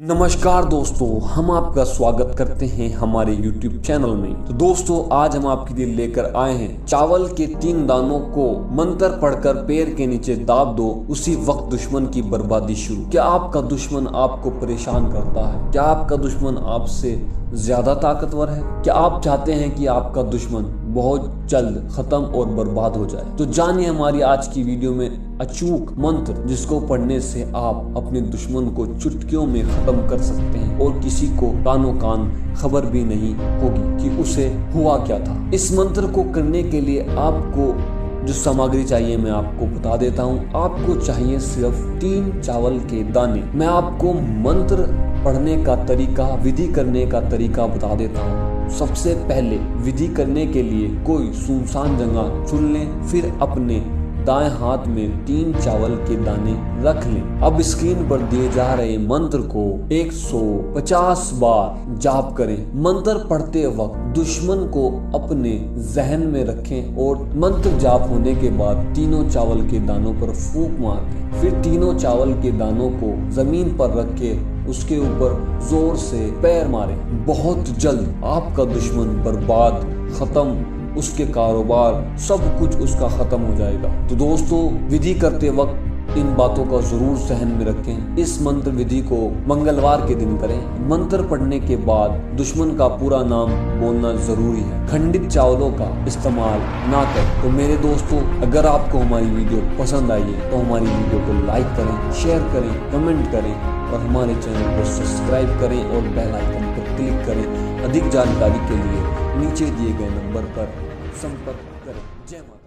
नमस्कार दोस्तों, हम आपका स्वागत करते हैं हमारे YouTube चैनल में। तो दोस्तों, आज हम आपके लिए लेकर आए हैं चावल के तीन दानों को मंत्र पढ़कर पैर के नीचे दाब दो, उसी वक्त दुश्मन की बर्बादी शुरू। क्या आपका दुश्मन आपको परेशान करता है? क्या आपका दुश्मन आपसे ज़्यादा ताकतवर है? क्या आप चाहते हैं कि आपका दुश्मन बहुत जल्द खत्म और बर्बाद हो जाए। तो जानिए हमारी आज की वीडियो में अचूक मंत्र जिसको पढ़ने से आप अपने दुश्मन को चुटकियों में खत्म कर सकते हैं और किसी को कानो कान खबर भी नहीं होगी कि उसे हुआ क्या था। इस मंत्र को करने के लिए आपको जो सामग्री चाहिए मैं आपको बता देता हूँ। आपको चाहिए सिर्फ़ तीन चावल के दाने। मैं आपको मंत्र पढ़ने का तरीका, विधि करने का तरीका बता देता हूँ। सबसे पहले विधि करने के लिए कोई सुनसान जगह चुन लें, फिर अपने दाएँ हाथ में तीन चावल के दाने रख लें। अब स्क्रीन पर दिए जा रहे मंत्र को 150 बार जाप करें। मंत्र पढ़ते वक्त दुश्मन को अपने जहन में रखें और मंत्र जाप होने के बाद तीनों चावल के दानों पर फूक मार दें। फिर तीनों चावल के दानों को ज़मीन पर रख के उसके ऊपर ज़ोर से पैर मारे। बहुत जल्द आपका दुश्मन बर्बाद, खत्म। उसके कारोबार, सब कुछ उसका खत्म हो जाएगा। तो दोस्तों, विधि करते वक्त इन बातों का ज़रूर सहन में रखें। इस मंत्र विधि को मंगलवार के दिन करें। मंत्र पढ़ने के बाद दुश्मन का पूरा नाम बोलना ज़रूरी है। खंडित चावलों का इस्तेमाल ना करें। तो मेरे दोस्तों, अगर आपको हमारी वीडियो पसंद आई है तो हमारी वीडियो को लाइक करें, शेयर करें, कमेंट करें। और हमारे चैनल को सब्सक्राइब करें और बेल आइकन पर क्लिक करें। अधिक जानकारी के लिए नीचे दिए गए नंबर पर संपर्क करें। जय माता